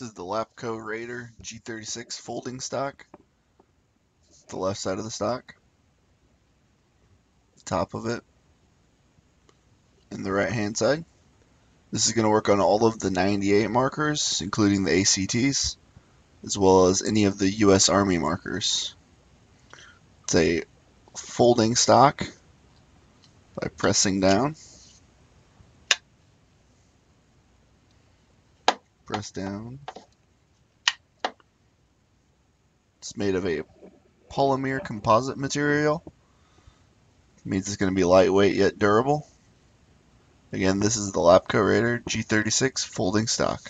This is the Lapco Raider G36 folding stock. The left side of the stock. The Top of it. And the right hand side. This is going to work on all of the 98 markers, including the ACTs, as well as any of the U.S. Army markers. It's a folding stock by pressing down. Press down. It's made of a polymer composite material. means it's going to be lightweight yet durable. Again, this is the Lapco Raider G36 folding stock.